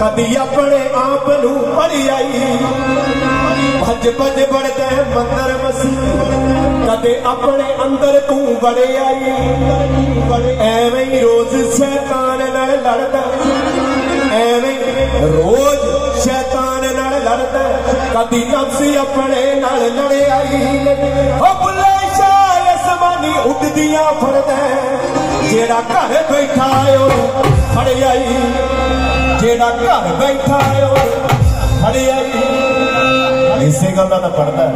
ਕਦੀ ਆਪਣੇ ਆਪ ਨੂੰ ਪੜਿਆਈ ਭੱਜ ਭੱਜ ਵੜਦਾ ਮੰਦਰ ਮਸੀ। ਕਦੇ ਆਪਣੇ ਅੰਦਰ ਤੂੰ ਵੜਿਆਈ। ਐਵੇਂ ਹੀ ਰੋਜ਼ ਸ਼ੈਤਾਨ ਨਾਲ ਲੜਦਾ। ਐਵੇਂ ਰੋਜ਼ ਸ਼ੈਤਾਨ ਨਾਲ ਲੜਦਾ। ਕਦੀ ਨਫਸ ਆਪਣੇ ਨਾਲ ਲੜਿਆਈ। ਓ ਬੁੱਲੇ ਸ਼ਾਹ ਅਸਮਾਨੀ ਉੱਡਦੀਆਂ ਫੜਦਾ ਜਿਹੜਾ ਘਰ ਬੈਠਾ ਉਹ ਜਿਹੜਾ ਘਰ ਬੈਠਾ ਉਹ ਫੜਿਆਈ ਇਸੇ ਗੱਲ ਦਾ ਤਾਂ ਪੜਦਾ